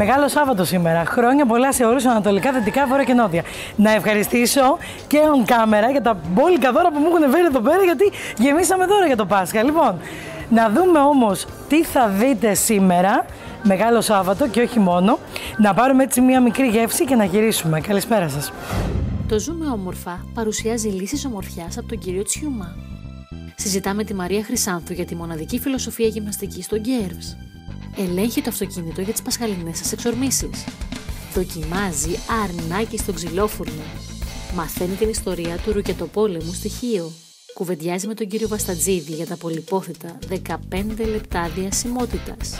Μεγάλο Σάββατο σήμερα. Χρόνια πολλά σε όλους Ανατολικά, Δυτικά, Βόρεια και Νότια. Να ευχαριστήσω και on camera για τα μπόλικα δώρα που μου έχουν φέρει εδώ πέρα, γιατί γεμίσαμε δώρα για το Πάσχα. Λοιπόν, να δούμε όμως τι θα δείτε σήμερα. Μεγάλο Σάββατο και όχι μόνο. Να πάρουμε έτσι μία μικρή γεύση και να γυρίσουμε. Καλησπέρα σας. Το Ζούμε Όμορφα παρουσιάζει λύσεις ομορφιάς από τον κύριο Τσιούμα. Συζητάμε τη Μαρία Χρυσάνθου για τη μοναδική φιλοσοφία γυμναστική στο Γκέρβς. Ελέγχει το αυτοκίνητο για τις πασχαλινές σας εξορμήσεις. Δοκιμάζει αρνάκι στο ξυλόφουρνο. Μαθαίνει την ιστορία του ρουκετοπόλεμου στοιχείο. Κουβεντιάζει με τον κύριο Βαστατζίδη για τα πολυπόθητα 15 λεπτά διασημότητας.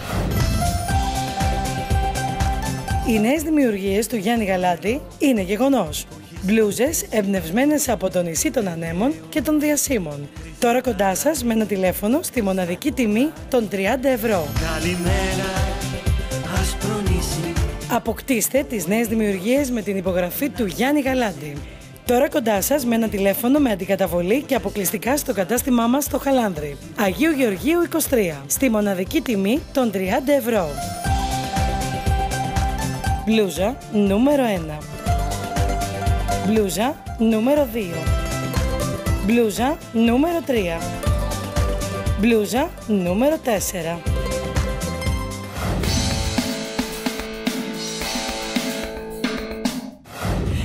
Οι νέες δημιουργίες του Γιάννη Γαλάτη είναι γεγονός. Μπλούζες εμπνευσμένες από το νησί των Ανέμων και των Διασύμων. Τώρα κοντά σας με ένα τηλέφωνο στη μοναδική τιμή των 30 ευρώ. Αποκτήστε τις νέες δημιουργίες με την υπογραφή του Γιάννη Γαλάντη. Τώρα κοντά σας με ένα τηλέφωνο με αντικαταβολή και αποκλειστικά στο κατάστημά μας στο Χαλάνδρη. Αγίου Γεωργίου 23, στη μοναδική τιμή των 30 ευρώ. Μπλούζα νούμερο 1. Μπλούζα νούμερο 2. Μπλούζα νούμερο 3. Μπλούζα νούμερο 4.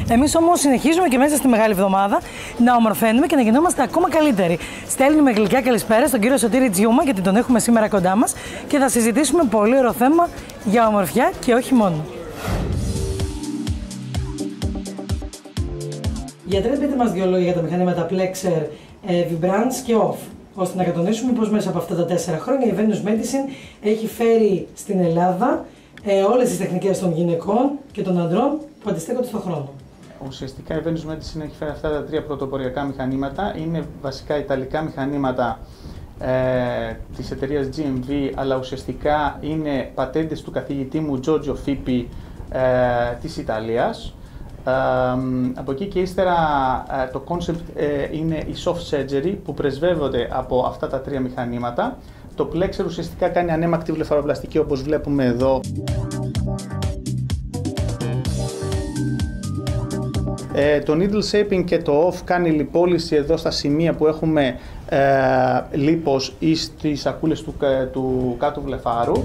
Εμείς όμως συνεχίζουμε και μέσα στη μεγάλη εβδομάδα να ομορφαίνουμε και να γινόμαστε ακόμα καλύτεροι. Στέλνουμε γλυκιά καλησπέρα στον κύριο Σωτήρη Τζιούμα, γιατί τον έχουμε σήμερα κοντά μας και θα συζητήσουμε πολύ ωραίο θέμα για ομορφιά και όχι μόνο. Γιατρέ, πείτε μας δύο λόγια για τα μηχανήματα Plexer, ε, Vibrance και Off, ώστε να κατανοήσουμε πώ μέσα από αυτά τα τέσσερα χρόνια η Venus Medicine έχει φέρει στην Ελλάδα ε, όλες τις τεχνικές των γυναικών και των αντρών που αντιστέκονται στον χρόνο. Ουσιαστικά η Venus Medicine έχει φέρει αυτά τα τρία πρωτοποριακά μηχανήματα. Είναι βασικά ιταλικά μηχανήματα ε, της εταιρείας GMV, αλλά ουσιαστικά είναι πατέντες του καθηγητή μου Giorgio Fippi ε, της Ιταλίας. Ε, από εκεί και ύστερα ε, το concept ε, είναι η soft surgery που πρεσβεύονται από αυτά τα τρία μηχανήματα. Το Plexer ουσιαστικά κάνει ανέμακτη βλεφαροπλαστική όπως βλέπουμε εδώ. Ε, το needle shaping και το off κάνει λιπόλυση εδώ στα σημεία που έχουμε ε, λίπος ή στις σακούλες του, του κάτω βλεφάρου.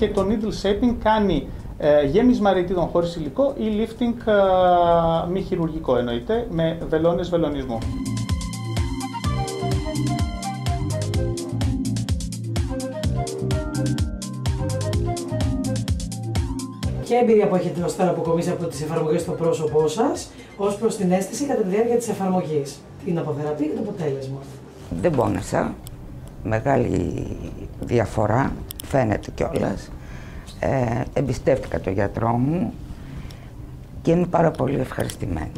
Και το needle shaping κάνει ε, γέμισμα ρητίδων χωρίς υλικό ή lifting ε, μη χειρουργικό εννοείται με βελόνες βελονισμού. Ποια εμπειρία που έχετε ως τώρα αποκομίσει από τις εφαρμογές στο πρόσωπό σας ως προς την αίσθηση κατά τη διάρκεια της εφαρμογής, την αποθεραπεία και το αποτέλεσμα; Δεν πόνεσα. Μεγάλη διαφορά, φαίνεται κιόλας. Ε, εμπιστεύτηκα τον γιατρό μου και είμαι πάρα πολύ ευχαριστημένη.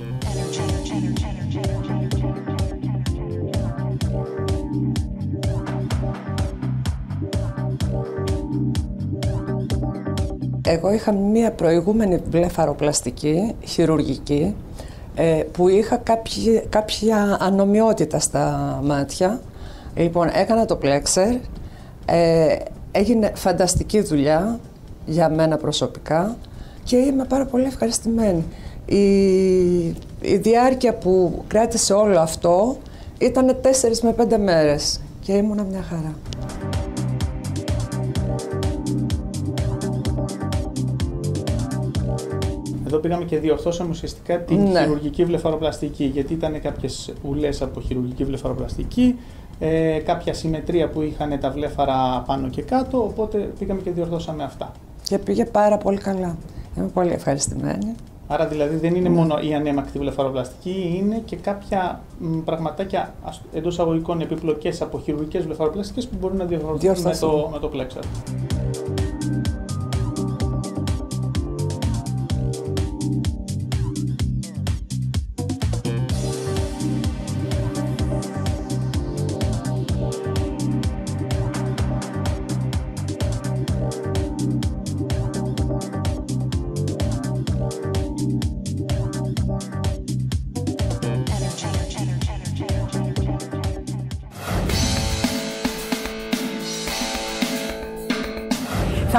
Εγώ είχα μία προηγούμενη βλεφαροπλαστική, χειρουργική, ε, που είχα κάποια, κάποια ανομοιότητα στα μάτια. Λοιπόν, έκανα το πλέξερ, ε, έγινε φανταστική δουλειά για μένα προσωπικά και είμαι πάρα πολύ ευχαριστημένη. Η, η διάρκεια που κράτησε όλο αυτό ήταν 4 με 5 μέρες και ήμουνα μια χαρά. Εδώ πήγαμε και διορθώσαμε ουσιαστικά την Ναι. χειρουργική βλεφαροπλαστική, γιατί ήταν κάποιες ουλές από χειρουργική βλεφαροπλαστική, ε, κάποια συμμετρία που είχαν τα βλέφαρα πάνω και κάτω, οπότε πήγαμε και διορθώσαμε αυτά. Και πήγε πάρα πολύ καλά. Είμαι πολύ ευχαριστημένη. Άρα δηλαδή δεν είναι μόνο η ανέμακτη βλεφαροπλαστική, είναι και κάποια μ, πραγματάκια εντός αγωγικών επιπλοκές από χειρουργικές βλεφαροπλαστικές που μπορούν να διορθωθούν με Διορθωθούν. το, με το πλέξερ.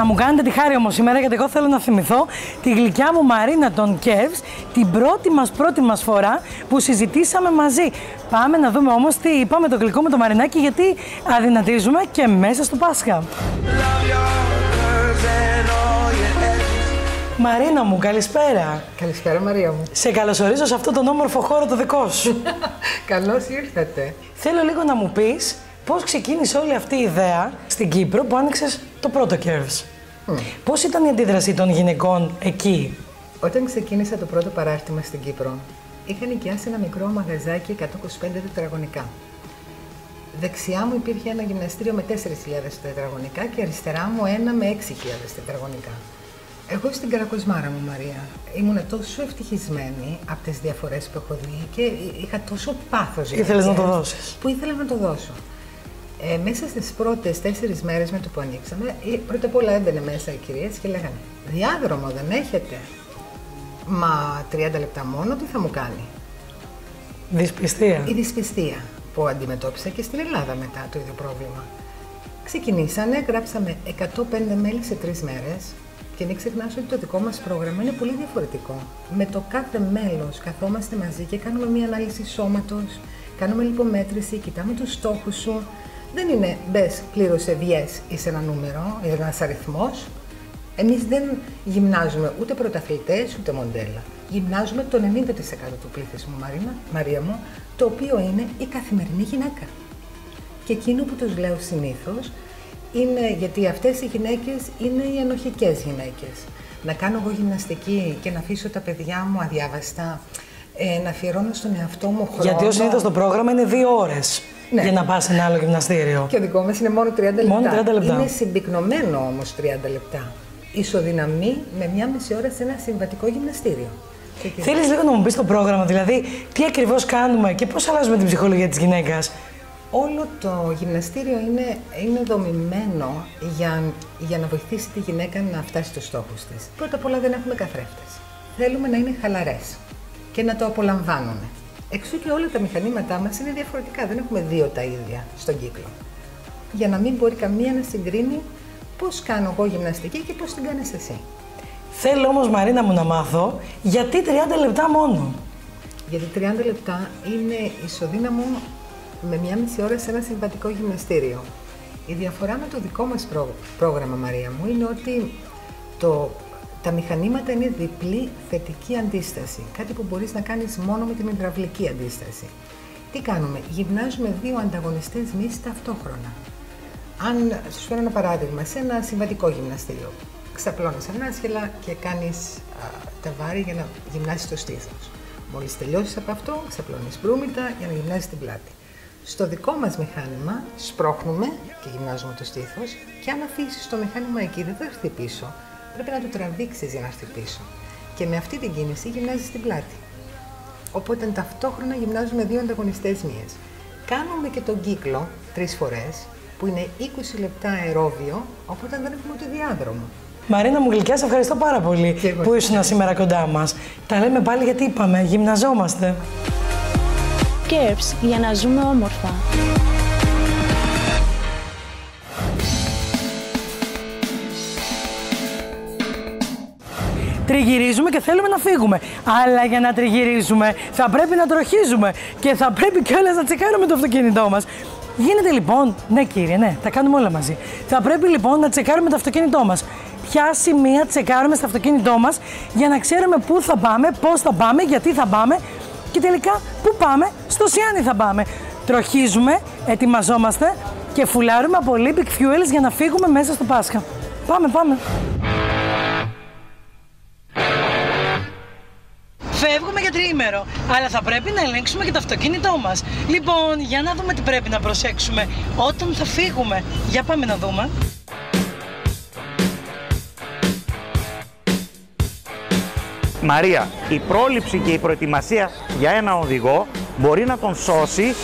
Θα μου κάνετε τη χάρη όμως σήμερα, γιατί εγώ θέλω να θυμηθώ τη γλυκιά μου Μαρίνα των Κεύς, την πρώτη μας πρώτη μας φορά που συζητήσαμε μαζί. Πάμε να δούμε όμως τι είπαμε το γλυκό με το Μαρινάκι, γιατί αδυνατίζουμε και μέσα στο Πάσχα. Μαρίνα μου, καλησπέρα. Καλησπέρα Μαρία μου. Σε καλωσορίζω σε αυτό τον όμορφο χώρο το δικό σου. Καλώς ήρθατε. Θέλω λίγο να μου πεις πώς ξεκίνησε όλη αυτή η ιδέα στην Κύπρο που άνοιξες το πρώτο Curves. Πώς ήταν η αντίδραση των γυναικών εκεί; Όταν ξεκίνησα το πρώτο παράρτημα στην Κύπρο, είχα νοικιάσει ένα μικρό μαγαζάκι 125 τετραγωνικά. Δεξιά μου υπήρχε ένα γυμναστήριο με 4.000 τετραγωνικά και αριστερά μου ένα με 6.000 τετραγωνικά. Εγώ στην Καρακοσμάρα μου, Μαρία, ήμουν τόσο ευτυχισμένη από τις διαφορές που έχω δει και είχα τόσο πάθος για Ήθελες να αυτές, το δώσεις. Που ήθελα να το δώσω. Ε, μέσα στις πρώτες τέσσερις μέρες με το που ανοίξαμε, ε, πρώτα απ' όλα έμπαινε μέσα οι κυρίες και λέγανε «Διάδρομο δεν έχετε». Μα 30 λεπτά μόνο τι θα μου κάνει; Δυσπιστία. Η δυσπιστία που αντιμετώπισα και στην Ελλάδα μετά το ίδιο πρόβλημα. Ξεκινήσανε, γράψαμε 105 μέλη σε τρεις μέρες και μην ξεχνάς ότι το δικό μας πρόγραμμα είναι πολύ διαφορετικό. Με το κάθε μέλος καθόμαστε μαζί και κάνουμε μια ανάλυση σώματος, κάνουμε λιπομέτρηση, κοιτάμε τους στόχους σου. Δεν είναι μπες, πλήρωσε, βγες, είσαι ένα νούμερο, είσαι ένας αριθμός. Εμείς δεν γυμνάζουμε ούτε πρωταθλητές ούτε μοντέλα. Γυμνάζουμε το 90% του πληθυσμού, Μαρίνα, Μαρία μου, το οποίο είναι η καθημερινή γυναίκα. Και εκείνο που τους λέω συνήθως είναι γιατί αυτές οι γυναίκες είναι οι ενοχικές γυναίκες. Να κάνω εγώ γυμναστική και να αφήσω τα παιδιά μου αδιάβαστα, ε, να αφιερώνω στον εαυτό μου χρόνο. Γιατί ο συνήθως το πρόγραμμα είναι δύο ώρες Ναι. για να πας σε ένα άλλο γυμναστήριο. Και ο δικό μας είναι μόνο 30 λεπτά. Μόνο 30 λεπτά. Είναι συμπυκνωμένο όμως 30 λεπτά. Ισοδυναμεί με μια μισή ώρα σε ένα συμβατικό γυμναστήριο. Και εκεί- Θέλεις λίγο να μου πεις το πρόγραμμα, δηλαδή τι ακριβώς κάνουμε και πώς αλλάζουμε την ψυχολογία της γυναίκας; Όλο το γυμναστήριο είναι, είναι δομημένο για, για να βοηθήσει τη γυναίκα να φτάσει στους στόχους της. Πρώτα απ' όλα δεν έχουμε καθρέφτες. Θέλουμε να είναι χαλαρές και να το απολαμβάνουν. Εξού και όλα τα μηχανήματά μας είναι διαφορετικά. Δεν έχουμε δύο τα ίδια στον κύκλο. Για να μην μπορεί καμία να συγκρίνει πώς κάνω εγώ γυμναστική και πώς την κάνεις εσύ. Θέλω όμως, Μαρίνα μου, να μάθω γιατί 30 λεπτά μόνο. Γιατί 30 λεπτά είναι ισοδύναμο με μία μισή ώρα σε ένα συμβατικό γυμναστήριο. Η διαφορά με το δικό μας πρό- πρόγραμμα, Μαρία μου, είναι ότι το, τα μηχανήματα είναι διπλή θετική αντίσταση. Κάτι που μπορείς να κάνεις μόνο με την υδραυλική αντίσταση. Τι κάνουμε, γυμνάζουμε δύο ανταγωνιστές μυς ταυτόχρονα. Αν σου φέρω ένα παράδειγμα, σε ένα συμβατικό γυμναστήριο, ξαπλώνεις ανάσχελα και κάνεις α, τα βάρη για να γυμνάσεις το στήθος. Μόλις τελειώσεις από αυτό, ξαπλώνεις μπρούμητα για να γυμνάσεις την πλάτη. Στο δικό μας μηχάνημα σπρώχνουμε και γυμνάζουμε το στήθος και αν αφήσεις το μηχάνημα εκεί δεν θα έρθει πίσω. Πρέπει να το τραβήξεις για να έρθει πίσω. Και με αυτή την κίνηση γυμνάζεις την πλάτη. Οπότε ταυτόχρονα γυμνάζουμε δύο ανταγωνιστές μύες. Κάνουμε και τον κύκλο τρεις φορές, που είναι 20 λεπτά αερόβιο, οπότε δεν έχουμε ούτε διάδρομο. Μαρίνα μου γλυκιά, σε ευχαριστώ πάρα πολύ Και εγώ που ήσουν σήμερα κοντά μας. Τα λέμε πάλι γιατί είπαμε, γυμναζόμαστε. Curves για να ζούμε όμορφα. Τριγυρίζουμε και θέλουμε να φύγουμε. Αλλά για να τριγυρίζουμε θα πρέπει να τροχίζουμε και θα πρέπει κιόλας να τσεκάρουμε το αυτοκίνητό μας. Γίνεται λοιπόν, ναι κύριε, ναι, τα κάνουμε όλα μαζί. Θα πρέπει λοιπόν να τσεκάρουμε το αυτοκίνητό μας. Ποια σημεία τσεκάρουμε στο αυτοκίνητό μας για να ξέρουμε πού θα πάμε, πώς θα πάμε, γιατί θα πάμε και τελικά πού πάμε, στο Σιάνι θα πάμε. Τροχίζουμε, ετοιμαζόμαστε και φουλάρουμε από Olympic Fuels για να φύγουμε μέσα στο Πάσχα. Πάμε, πάμε. Φεύγουμε για τριήμερο, αλλά θα πρέπει να ελέγξουμε και το αυτοκίνητό μας. Λοιπόν, για να δούμε τι πρέπει να προσέξουμε όταν θα φύγουμε. Για πάμε να δούμε. Μαρία, η πρόληψη και η προετοιμασία για ένα οδηγό μπορεί να τον σώσει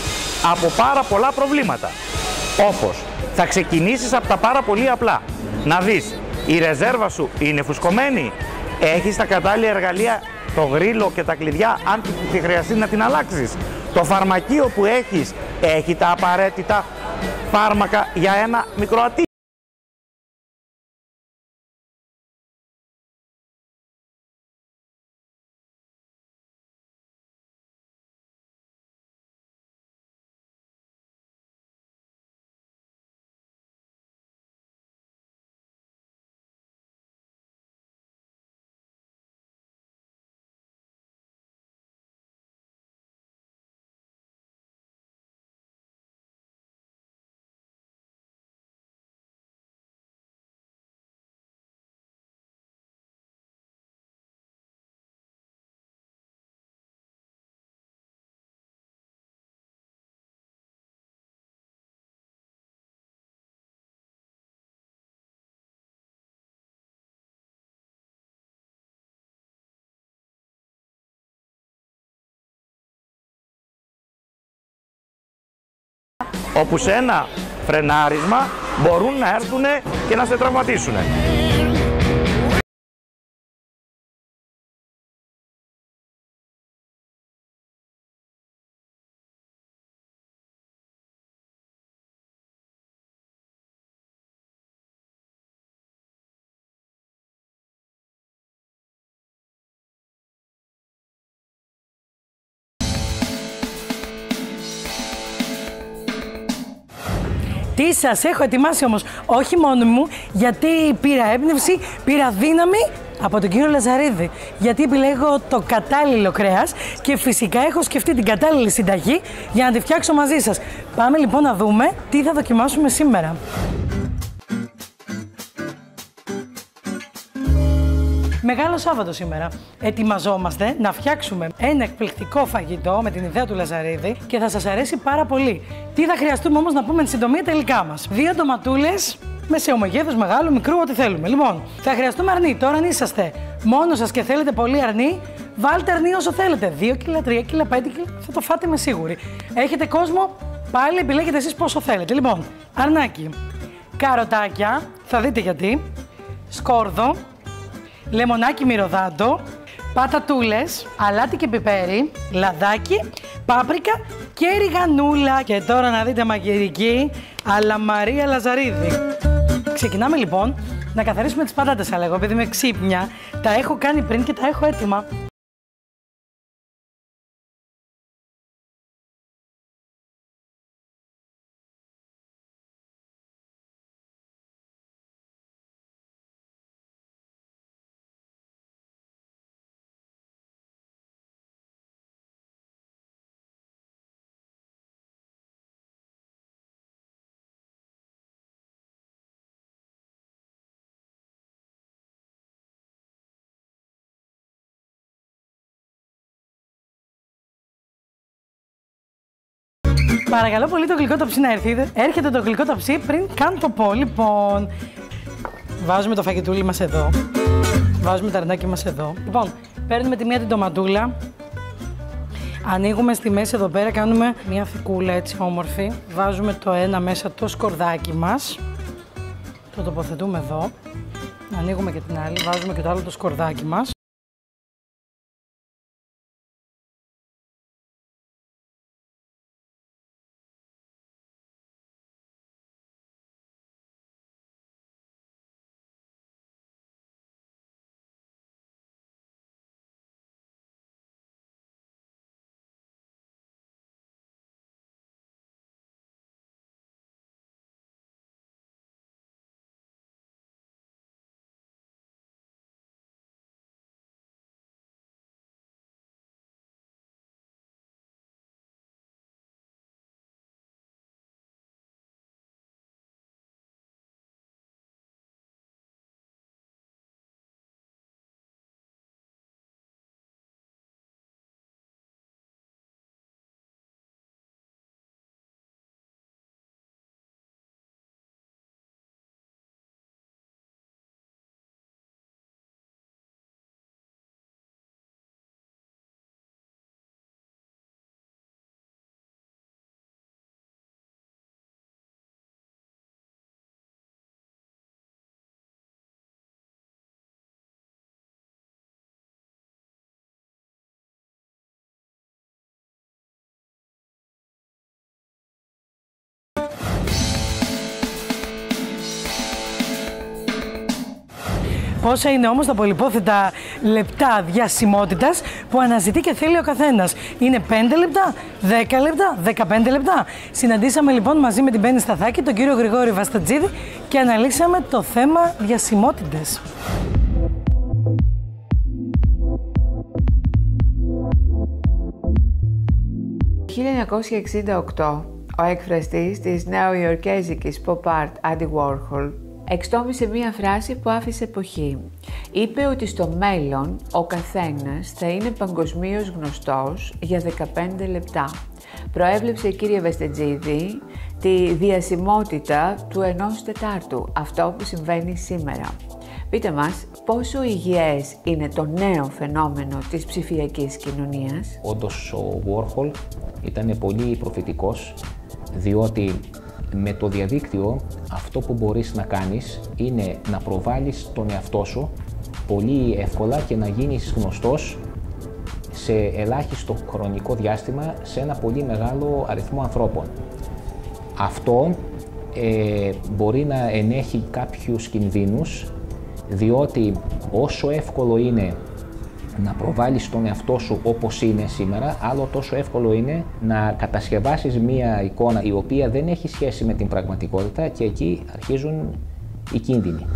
από πάρα πολλά προβλήματα. Όπως θα ξεκινήσεις από τα πάρα πολύ απλά. Να δεις, η ρεζέρβα σου είναι φουσκωμένη, έχεις τα κατάλληλα εργαλεία, το γρίλο και τα κλειδιά, αν τη χρειαστεί να την αλλάξεις. Το φαρμακείο που έχεις έχει τα απαραίτητα φάρμακα για ένα μικρό όπου σε ένα φρενάρισμα μπορούν να έρθουν και να σε τραυματίσουν. Τι σας έχω ετοιμάσει όμως, όχι μόνο μου, γιατί πήρα έμπνευση, πήρα δύναμη από τον κύριο Λαζαρίδη. Γιατί επιλέγω το κατάλληλο κρέας και φυσικά έχω σκεφτεί την κατάλληλη συνταγή για να τη φτιάξω μαζί σας. Πάμε λοιπόν να δούμε τι θα δοκιμάσουμε σήμερα. Μεγάλο Σάββατο σήμερα. Ετοιμαζόμαστε να φτιάξουμε ένα εκπληκτικό φαγητό με την ιδέα του Λαζαρίδη και θα σας αρέσει πάρα πολύ. Τι θα χρειαστούμε όμως να πούμε εν συντομία τελικά μας; Δύο ντοματούλες μεσαίου μεγέθου, μεγάλου, μικρού, ό,τι θέλουμε. Λοιπόν, θα χρειαστούμε αρνί. Τώρα αν είσαστε μόνος σας και θέλετε πολύ αρνί, βάλτε αρνί όσο θέλετε. 2 κιλά, 3 κιλά, 5 κιλά, θα το φάτε με σίγουρη. Έχετε κόσμο, πάλι επιλέγετε εσείς πόσο θέλετε. Λοιπόν, αρνάκι. Καροτάκια, θα δείτε γιατί. Σκόρδο, λεμονάκι μυρωδάντο, πατατούλες, αλάτι και πιπέρι, λαδάκι, πάπρικα και ριγανούλα. Και τώρα να δείτε μαγειρική, αλλά Μαρία Λαζαρίδη. Ξεκινάμε λοιπόν να καθαρίσουμε τις πατάτες, αλλά εγώ επειδή είμαι ξύπνια, τα έχω κάνει πριν και τα έχω έτοιμα. Παρακαλώ πολύ το γλυκό ταψί να έρθει. Έρχεται το γλυκό ταψί πριν καν το πω. Λοιπόν, βάζουμε το φαγητούλι μας εδώ. Βάζουμε τα αρνάκι μας εδώ. Λοιπόν, παίρνουμε τη μία την τοματούλα. Ανοίγουμε στη μέση εδώ πέρα, κάνουμε μια θικούλα έτσι όμορφη. Βάζουμε το ένα μέσα το σκορδάκι μας. Το τοποθετούμε εδώ. Ανοίγουμε και την άλλη, βάζουμε και το άλλο το σκορδάκι μας. Πόσα είναι όμως τα πολυπόθετα λεπτά διασημότητας που αναζητεί και θέλει ο καθένας. Είναι 5 λεπτά, 10 λεπτά, 15 λεπτά. Συναντήσαμε λοιπόν μαζί με την Πέννη Σταθάκη τον κύριο Γρηγόρη Βαστατζίδη και αναλύσαμε το θέμα διασημότητες. Το 1968, ο εκφραστής της νεοϊορκέζικης pop art Andy Warhol εξτόμησε μία φράση που άφησε εποχή. Είπε ότι στο μέλλον ο καθένας θα είναι παγκοσμίως γνωστός για 15 λεπτά. Προέβλεψε κύριε Βεστετζίδη τη διασημότητα του ενός τετάρτου, αυτό που συμβαίνει σήμερα. Πείτε μας, πόσο υγιές είναι το νέο φαινόμενο της ψηφιακής κοινωνίας; Όντως ο Warhol ήταν πολύ προφητικός διότι με το διαδίκτυο αυτό που μπορείς να κάνεις είναι να προβάλλεις τον εαυτό σου πολύ εύκολα και να γίνεις γνωστός σε ελάχιστο χρονικό διάστημα σε ένα πολύ μεγάλο αριθμό ανθρώπων. Αυτό ε, μπορεί να ενέχει κάποιους κινδύνους διότι όσο εύκολο είναι να προβάλλεις τον εαυτό σου όπως είναι σήμερα, άλλο τόσο εύκολο είναι να κατασκευάσεις μία εικόνα η οποία δεν έχει σχέση με την πραγματικότητα και εκεί αρχίζουν οι κίνδυνοι.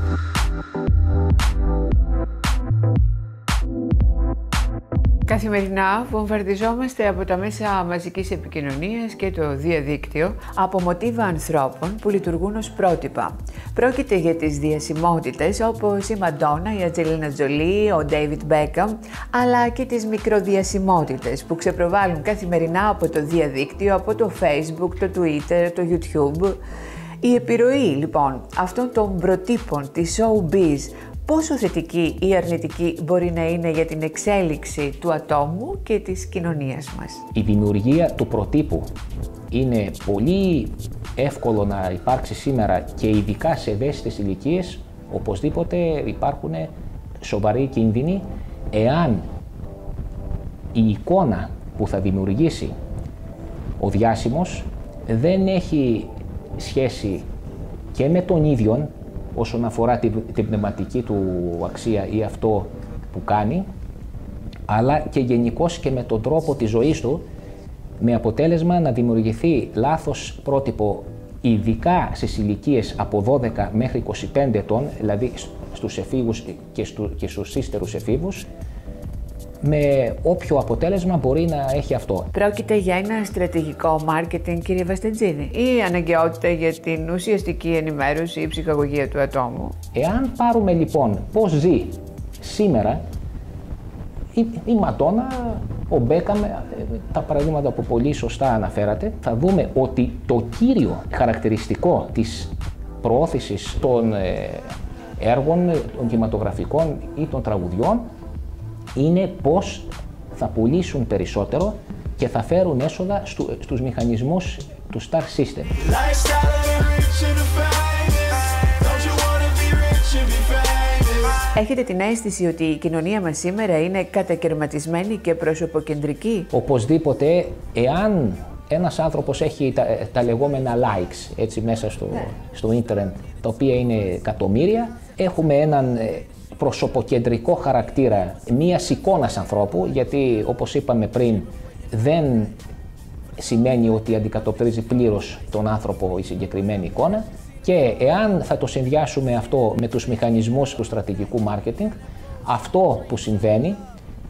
Καθημερινά βομβαρδιζόμαστε από τα μέσα μαζικής επικοινωνίας και το διαδίκτυο από μοτίβα ανθρώπων που λειτουργούν ως πρότυπα. Πρόκειται για τις διασημότητες όπως η Μαντόνα, η Ατζελίνα Τζολί, ο Ντέιβιτ Μπέκαμ, αλλά και τις μικροδιασημότητες που ξεπροβάλλουν καθημερινά από το διαδίκτυο, από το Facebook, το Twitter, το YouTube. Η επιρροή λοιπόν αυτών των προτύπων της showbiz πόσο θετική ή αρνητική μπορεί να είναι για την εξέλιξη του ατόμου και της κοινωνίας μας. Η δημιουργία του προτύπου είναι πολύ εύκολο να υπάρξει σήμερα και ειδικά σε ευαίσθητες ηλικίες, οπωσδήποτε υπάρχουν σοβαροί κίνδυνοι εάν η εικόνα που θα δημιουργήσει ο διάσημος δεν έχει σχέση και με τον ίδιο όσον αφορά την, την πνευματική του αξία ή αυτό που κάνει, αλλά και γενικώ και με τον τρόπο της ζωής του, με αποτέλεσμα να δημιουργηθεί λάθος πρότυπο ειδικά στις ηλικίες από 12 μέχρι 25 ετών, δηλαδή στους εφήβους και, στου, και στους ύστερους εφήβους, με όποιο αποτέλεσμα μπορεί να έχει αυτό. Πρόκειται για ένα στρατηγικό μάρκετινγκ, κύριε Βαστεντζίδη, ή αναγκαιότητα για την ουσιαστική ενημέρωση ή ψυχαγωγία του ατόμου; Εάν πάρουμε λοιπόν πώς ζει σήμερα η, η Ματώνα, ο Μπέκαμ, τα παραδείγματα που πολύ σωστά αναφέρατε, θα δούμε ότι το κύριο χαρακτηριστικό της προώθησης των ε, έργων, των κινηματογραφικών ή των τραγουδιών είναι πώς θα πουλήσουν περισσότερο και θα φέρουν έσοδα στου, στους μηχανισμούς του Star System. Έχετε την αίσθηση ότι η κοινωνία μας σήμερα είναι κατακαιρματισμένη και προσωποκεντρική; Οπωσδήποτε, εάν ένας άνθρωπος έχει τα, τα λεγόμενα likes έτσι μέσα στο, ναι. στο ίντερνετ, τα οποία είναι εκατομμύρια, έχουμε έναν ε, προσωποκεντρικό χαρακτήρα μίας εικόνας ανθρώπου, γιατί όπως είπαμε πριν δεν σημαίνει ότι αντικατοπτρίζει πλήρως τον άνθρωπο η συγκεκριμένη εικόνα. Και εάν θα το συνδυάσουμε αυτό με τους μηχανισμούς του στρατηγικού μάρκετινγκ, αυτό που συμβαίνει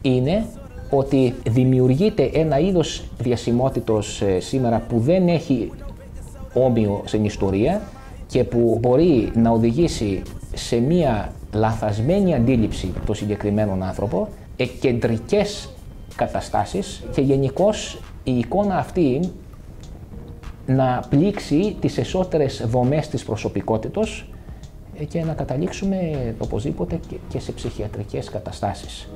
είναι ότι δημιουργείται ένα είδος διασημότητος ε, σήμερα που δεν έχει όμοιο στην ιστορία και που μπορεί να οδηγήσει σε μία λαθασμένη αντίληψη το συγκεκριμένον άνθρωπο, εκκεντρικές καταστάσεις και γενικώς η εικόνα αυτή να πλήξει τις εσωτερές δομές της προσωπικότητος και να καταλήξουμε οπωσδήποτε και σε ψυχιατρικές καταστάσεις.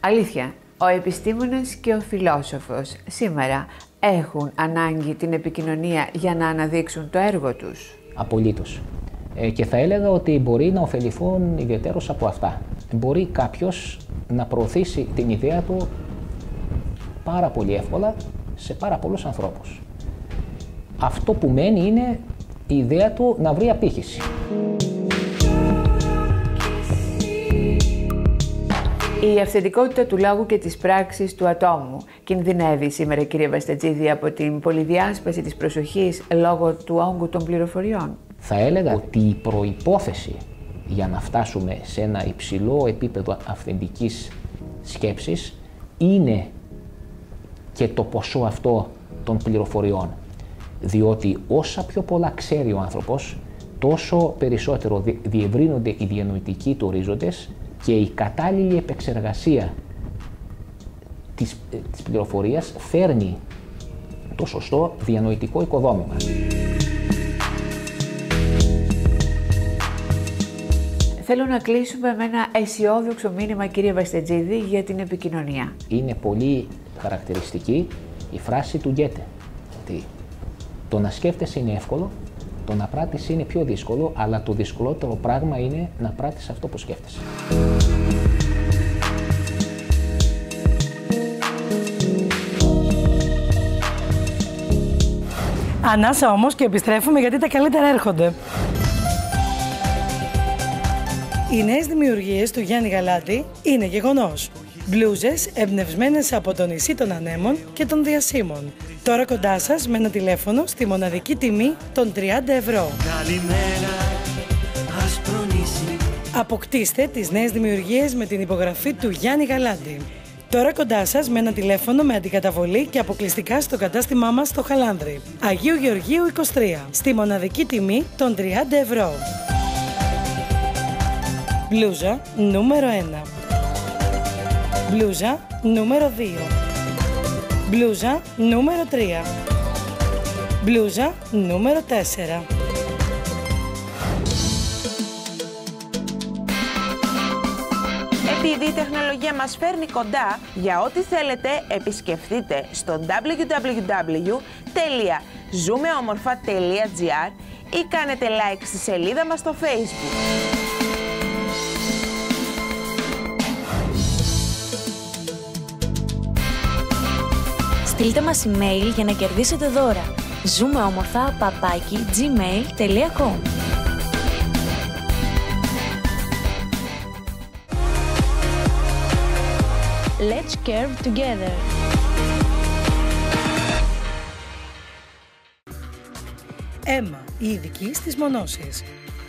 Αλήθεια, ο επιστήμονας και ο φιλόσοφος σήμερα έχουν ανάγκη την επικοινωνία για να αναδείξουν το έργο τους. Απολύτως. Ε, και θα έλεγα ότι μπορεί να ωφεληθούν ιδιαίτερως από αυτά. Μπορεί κάποιος να προωθήσει την ιδέα του πάρα πολύ εύκολα σε πάρα πολλούς ανθρώπους. Αυτό που μένει είναι η ιδέα του να βρει απήχηση. Η αυθεντικότητα του λόγου και της πράξης του ατόμου κινδυνεύει σήμερα, κύριε Βαστατζίδη, από την πολυδιάσπαση της προσοχής λόγω του όγκου των πληροφοριών; Θα έλεγα ότι η προϋπόθεση για να φτάσουμε σε ένα υψηλό επίπεδο αυθεντικής σκέψης είναι και το ποσό αυτό των πληροφοριών. Διότι όσα πιο πολλά ξέρει ο άνθρωπος, τόσο περισσότερο διευρύνονται οι διανοητικοί του ορίζοντες και η κατάλληλη επεξεργασία της, ε, της πληροφορίας φέρνει το σωστό διανοητικό οικοδόμημα. Θέλω να κλείσουμε με ένα αισιόδοξο μήνυμα, κύριε Βαστετζίδη, για την επικοινωνία. Είναι πολύ χαρακτηριστική η φράση του Γκέτε. Ότι το να σκέφτεσαι είναι εύκολο, το να πράττεις είναι πιο δύσκολο, αλλά το δυσκολότερο πράγμα είναι να πράττεις αυτό που σκέφτεσαι. Ανάσα όμως και επιστρέφουμε γιατί τα καλύτερα έρχονται. Οι νέες δημιουργίες του Γιάννη Γαλάτη είναι γεγονός. Μπλούζες εμπνευσμένες από το νησί των ανέμων και των διασύμων. Τώρα κοντά σας με ένα τηλέφωνο στη μοναδική τιμή των 30 ευρώ. Αποκτήστε τις νέες δημιουργίες με την υπογραφή του Γιάννη Γαλάτη. Τώρα κοντά σας με ένα τηλέφωνο με αντικαταβολή και αποκλειστικά στο κατάστημά μας στο Χαλάνδρη. Αγίου Γεωργίου 23. Στη μοναδική τιμή των 30 ευρώ. Μπλούζα νούμερο 1. Μπλούζα νούμερο 2. Μπλούζα νούμερο 3. Μπλούζα νούμερο 4. Επειδή η τεχνολογία μας φέρνει κοντά, για ό,τι θέλετε επισκεφτείτε στο www.zoomeomorfa.gr ή κάνετε like στη σελίδα μας στο facebook. Στείλτε μας email για να κερδίσετε δώρα. Ζούμε όμορφα παπάκι gmail.com Let's curve together. Έμα, η ειδική στις μονώσεις.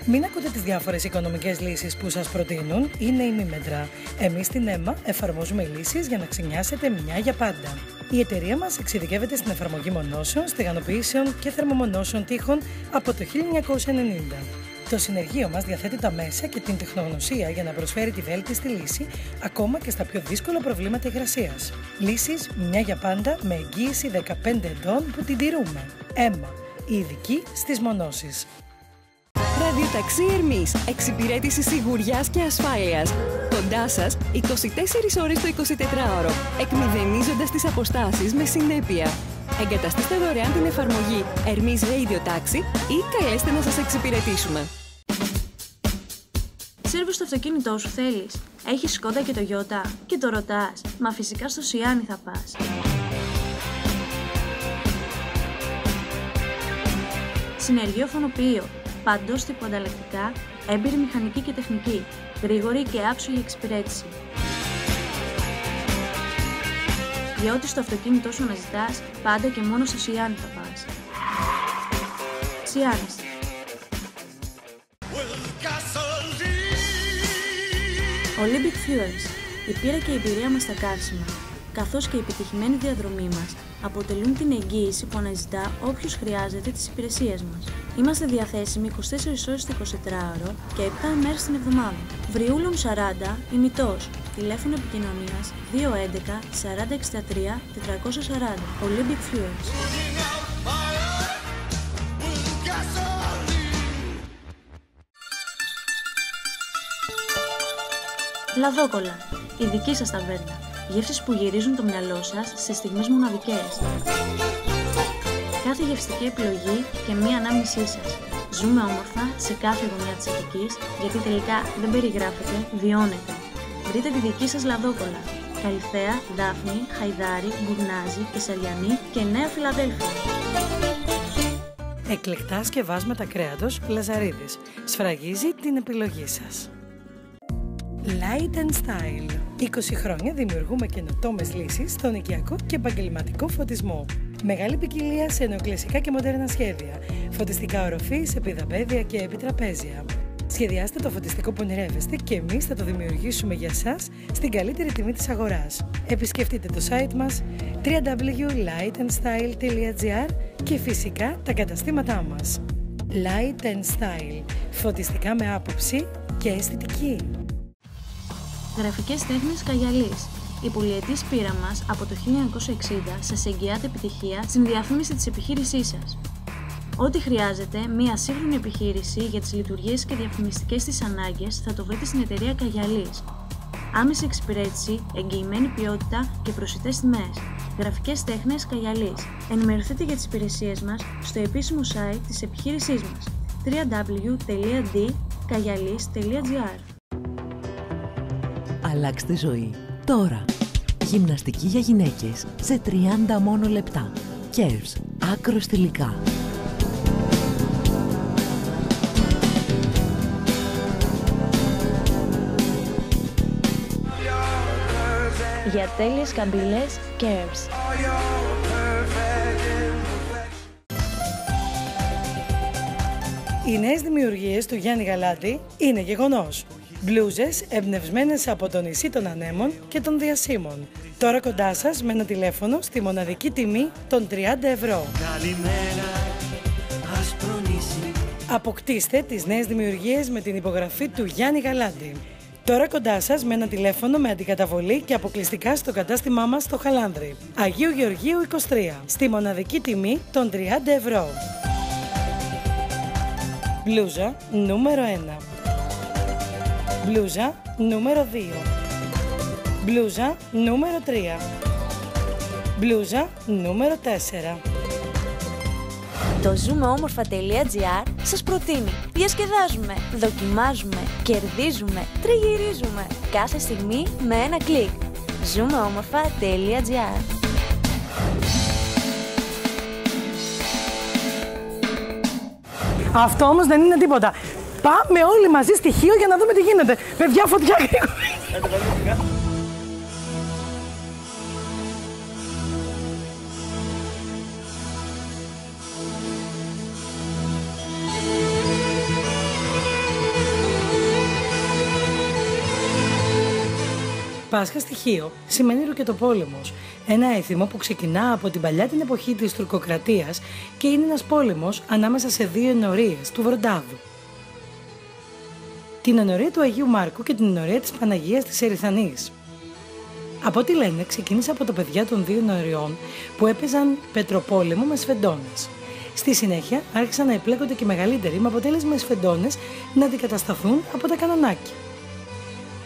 Μην ακούτε τις διάφορες οικονομικές λύσεις που σας προτείνουν, είναι ημίμετρα. Εμείς στην ΕΜΑ εφαρμόζουμε λύσεις για να ξυνιάσετε μια για πάντα. Η εταιρεία μας εξειδικεύεται στην εφαρμογή μονώσεων, στεγανοποιήσεων και θερμομονώσεων τείχων από το 1990. Το συνεργείο μας διαθέτει τα μέσα και την τεχνογνωσία για να προσφέρει τη βέλτιστη λύση ακόμα και στα πιο δύσκολα προβλήματα υγρασίας. Λύσεις μια για πάντα με εγγύηση 15 ετών που την τηρούμε. Έμα, η ειδική στις μονώσεις. Ραδιοταξί Ερμής. Εξυπηρέτηση σιγουριάς και ασφάλειας. Κοντά σας, 24 ώρες το 24ωρο. Εκμηδενίζοντας τις αποστάσεις με συνέπεια. Εγκαταστήστε δωρεάν την εφαρμογή Ερμής Radio Taxi ή καλέστε να σας εξυπηρετήσουμε. Σέρβις στο αυτοκίνητό σου θέλεις. Έχεις σκόντα και το Γιώτα και το ρωτάς. Μα φυσικά στο Σιάνι θα πας. Συνεργείο φωνοποιείο. Παντός τύπου ανταλλακτικά, έμπειρη μηχανική και τεχνική. Γρήγορη και άψογη εξυπηρέτηση. Για ό,τι στο αυτοκίνητό σου αναζητάς, πάντα και μόνο στο Σιάνι θα πας. Σιάνις. Olympic Fuels. Η πείρα και η εμπειρία μας στα καύσιμα, καθώς και η επιτυχημένη διαδρομή μας, αποτελούν την εγγύηση που αναζητά όποιος χρειάζεται τις υπηρεσίες μας. Είμαστε διαθέσιμοι 24 ώρες το 24ωρο και 7 μέρες την εβδομάδα. Βριούλων 40, ημιτός. Τηλέφωνο επικοινωνίας 211 4063 440. Olympic Fuels. Λαδόκολα. Η δική σας ταβέρνα. Γεύσεις που γυρίζουν το μυαλό σας σε στιγμές μοναδικές. Κάθε γευστική επιλογή και μία ανάμνησή σας. Ζούμε όμορφα σε κάθε γωνιά της Αττικής, γιατί τελικά δεν περιγράφεται, βιώνεται. Βρείτε τη δική σας λαδόκολα. Καλυθέα, Δάφνη, Χαϊδάρη, Γκουρνάζη, Κεσαριανή και Νέα Φιλαδέλφια. Εκλεκτά σκευάσματα κρέατος Λαζαρίδης. Σφραγίζει την επιλογή σας. Light and Style. 20 χρόνια δημιουργούμε καινοτόμες λύσεις στον οικιακό και επαγγελματικό φωτισμό. Μεγάλη ποικιλία σε νεοκλασικά και μοντέρνα σχέδια. Φωτιστικά οροφή σε πιδαπέδια και επιτραπέζια. Σχεδιάστε το φωτιστικό που ονειρεύεστε και εμείς θα το δημιουργήσουμε για σας στην καλύτερη τιμή της αγοράς. Επισκεφτείτε το site μας www.lightandstyle.gr και φυσικά τα καταστήματά μας. Light and Style. Φωτιστικά με άποψη και αισθητική. Γραφικές τέχνες Καγιαλής. Η πολυετής πείρα μας από το 1960 σας εγγυάται επιτυχία στην διαφήμιση της επιχείρησής σας. Ό,τι χρειάζεται, μία σύγχρονη επιχείρηση για τις λειτουργίες και διαφημιστικές της ανάγκες θα το βρείτε στην εταιρεία Καγιαλής. Άμεση εξυπηρέτηση, εγγυημένη ποιότητα και προσιτές τιμές. Γραφικές τέχνες Καγιαλής. Ενημερωθείτε για τις υπηρεσίες μας στο επίσημο site της επιχείρησής μας www.dkayalis.gr Αλλάξτε ζωή τώρα. Γυμναστική για γυναίκες σε 30 μόνο λεπτά. Κέρβς. Άκρος τελικά. Για τέλειες καμπύλες Curves. Οι νέες δημιουργίες του Γιάννη Γαλάτη είναι γεγονός. Μπλούζες εμπνευσμένες από το νησί των ανέμων και των διασύμων. Τώρα κοντά σας με ένα τηλέφωνο στη μοναδική τιμή των 30 ευρώ. Αποκτήστε τις νέες δημιουργίες με την υπογραφή του Γιάννη Γαλάτη. Τώρα κοντά σας με ένα τηλέφωνο με αντικαταβολή και αποκλειστικά στο κατάστημά μας στο Χαλάνδρη. Αγίου Γεωργίου 23. Στη μοναδική τιμή των 30 ευρώ. Μπλούζα νούμερο 1. Μπλούζα νούμερο 2. Μπλούζα νούμερο 3. Μπλούζα νούμερο 4. Το ζούμεόμορφα.gr σας προτείνει Διασκεδάζουμε, δοκιμάζουμε, κερδίζουμε, τριγυρίζουμε Κάθε στιγμή με ένα κλικ ζούμεόμορφα.gr Αυτό όμως δεν είναι τίποτα. Πάμε όλοι μαζί στοιχείο για να δούμε τι γίνεται. Παιδιά, φωτιά γρήγορα. Πάσχα στοιχείο σημαίνει ρουκετοπόλεμο. Ένα έθιμο που ξεκινά από την παλιά την εποχή της τουρκοκρατίας και είναι ένας πόλεμος ανάμεσα σε δύο ενορίες του Βροντάδου. Την ενορία του Αγίου Μάρκου και την ενορία της Παναγίας της Ερυθανής. Από ό,τι λένε, ξεκίνησε από τα παιδιά των δύο ενωριών που έπαιζαν πετροπόλεμο με σφεντώνες. Στη συνέχεια άρχισαν να επλέκονται και μεγαλύτεροι με αποτέλεσμα οι σφεντώνες να αντικατασταθούν από τα κανονάκια.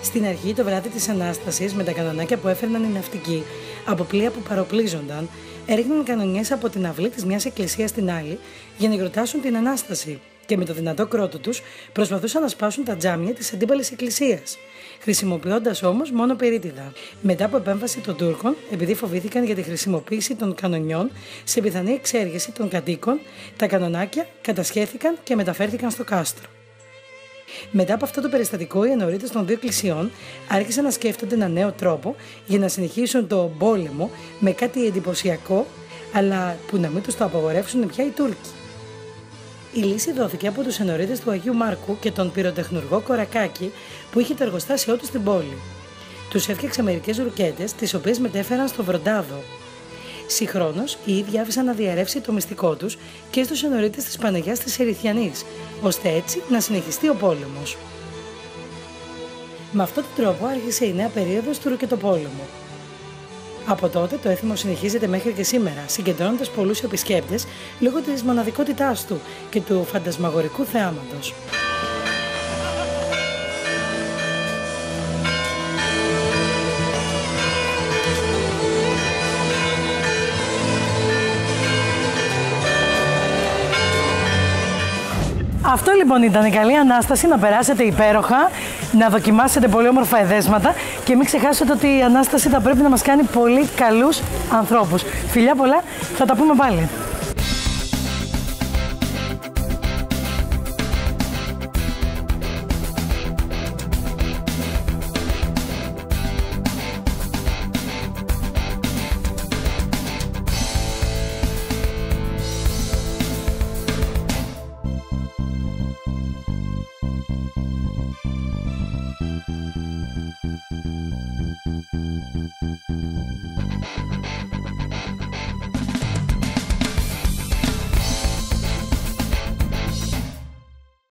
Στην αρχή, το βράδυ της Ανάστασης, με τα κανονάκια που έφερναν οι ναυτικοί από πλοία που παροπλίζονταν, έριχναν κανονιές από την αυλή της μιας εκκλησίας στην άλλη για να γιορτάσουν την Ανάσταση και με το δυνατό κρότο τους προσπαθούσαν να σπάσουν τα τζάμια της αντίπαλης εκκλησίας, χρησιμοποιώντας όμως μόνο περίτιδα. Μετά από επέμβαση των Τούρκων, επειδή φοβήθηκαν για τη χρησιμοποίηση των κανονιών σε πιθανή εξέργεση των κατοίκων, τα κανονάκια κατασχέθηκαν και μεταφέρθηκαν στο κάστρο. Μετά από αυτό το περιστατικό, οι ενωρίτε των δύο εκκλησιών άρχισαν να σκέφτονται ένα νέο τρόπο για να συνεχίσουν το πόλεμο με κάτι εντυπωσιακό, αλλά που να μην τους το απαγορεύσουν πια οι Τούρκοι. Η λύση δόθηκε από τους ενωρίτες του Αγίου Μάρκου και τον πυροτεχνουργό Κορακάκη που είχε το εργοστάσιό του στην πόλη. Τους έφτιαξε μερικές ρουκέτες, τις οποίες μετέφεραν στο Βροντάδο. Συγχρόνως, οι ίδιοι άφησαν να διαρρεύσει το μυστικό τους και στους ενωρίτες της Παναγιάς της Ερυθιανής, ώστε έτσι να συνεχιστεί ο πόλεμος. Με αυτόν τον τρόπο άρχισε η νέα περίοδος του ρουκετοπόλεμου. Από τότε το έθιμο συνεχίζεται μέχρι και σήμερα, συγκεντρώνοντας πολλούς επισκέπτες λόγω της μοναδικότητάς του και του φαντασμαγορικού θεάματος. Αυτό λοιπόν ήταν η καλή Ανάσταση, να περάσετε υπέροχα, να δοκιμάσετε πολύ όμορφα εδέσματα και μην ξεχάσετε ότι η Ανάσταση θα πρέπει να μας κάνει πολύ καλούς ανθρώπους. Φιλιά πολλά, θα τα πούμε πάλι.